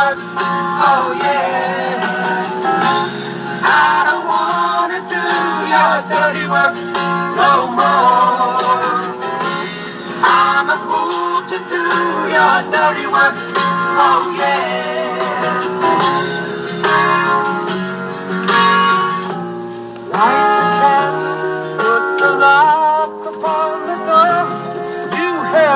Oh yeah.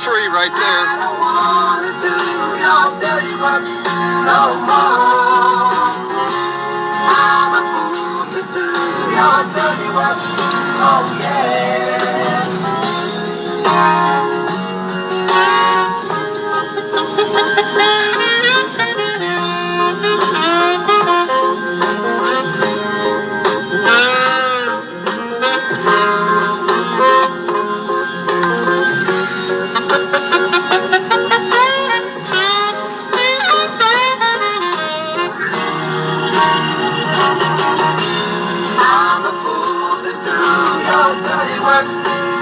three right there.